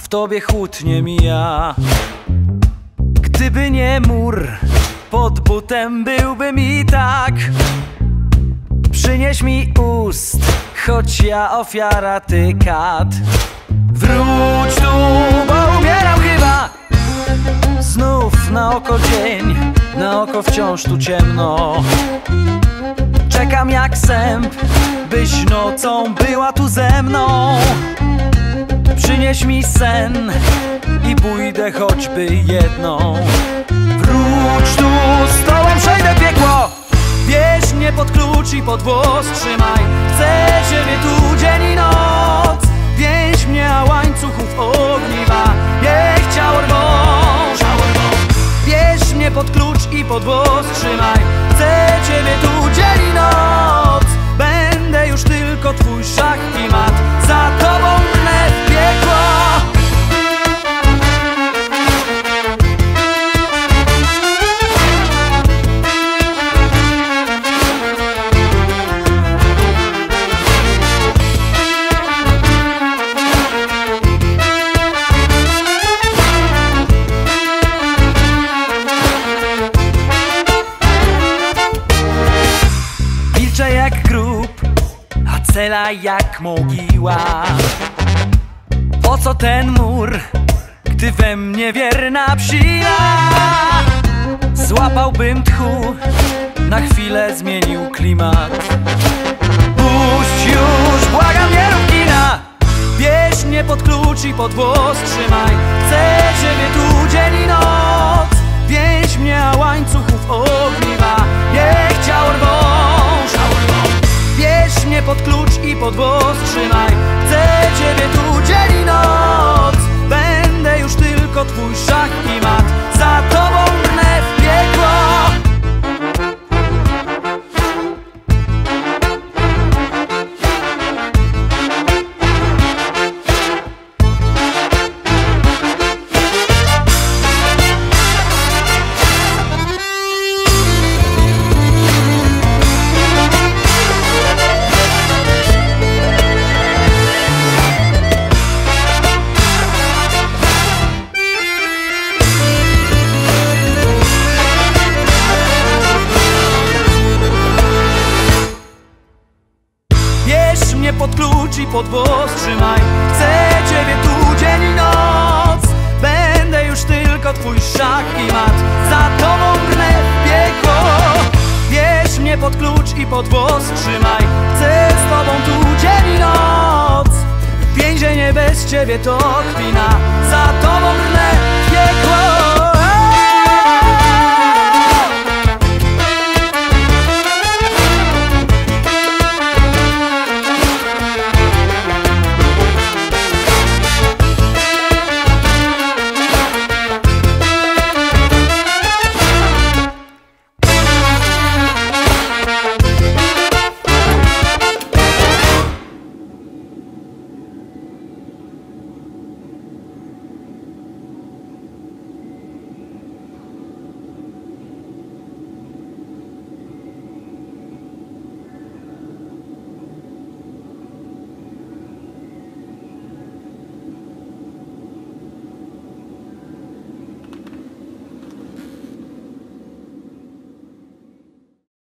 w tobie chłód nie mija. Gdyby nie mur pod butem byłbym i tak. Przynieś mi ust, choć ja ofiara, ty kat Wróć tu, bo umieram chyba. Znów na oko dzień, na oko wciąż tu ciemno. Czekam jak sęp, byś nocą była tu ze mną Przynieś mi sen i pójdę choćby jedną. Wróć tu, z tobą przejdę piekło Bierz mnie pod klucz i pod włos trzymaj. Chcę ciebie tu dzień i noc Więź mnie, a łańcuchów ogniwa Niech ciało rwą. Bierz mnie pod klucz i pod włos trzymaj. Chcę ciebie tu cela jak mogiła. Po co ten mur, gdy we mnie wierna psila? Złapałbym tchu, na chwilę zmienił klimat. Puść już, błagam nie rób kina. Bierz mnie pod klucz i pod włos trzymaj. Chcę ciebie tu dzień i noc. Więź mnie, a łańcuchów ogniwa pod włos trzymaj. Chcę ciebie tu pod włos trzymaj. Chcę ciebie tu dzień i noc. Będę już tylko twój szach i mat. Za tobą w piekło. Bierz mnie pod klucz i pod włos trzymaj. Chcę z tobą tu dzień i noc. Więzienie bez ciebie to kpina